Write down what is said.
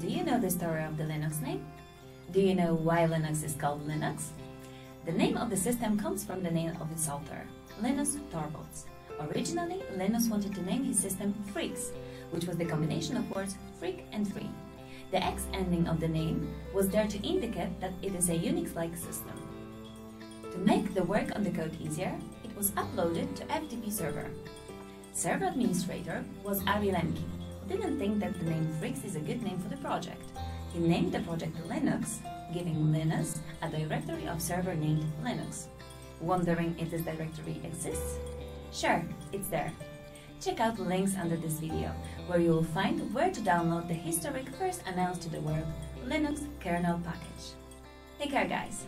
Do you know the story of the Linux name? Do you know why Linux is called Linux? The name of the system comes from the name of its author, Linus Torvalds. Originally, Linus wanted to name his system Freax, which was the combination of words freak and free. The X ending of the name was there to indicate that it is a Unix-like system. To make the work on the code easier, it was uploaded to FTP server. Server administrator was Ari Lemmke, didn't think that the name Freax is a good name for the project. He named the project Linux, giving Linus a directory of server named Linux. Wondering if this directory exists? Sure, it's there. Check out the links under this video, where you will find where to download the historic first announced to the world Linux kernel package. Take care guys!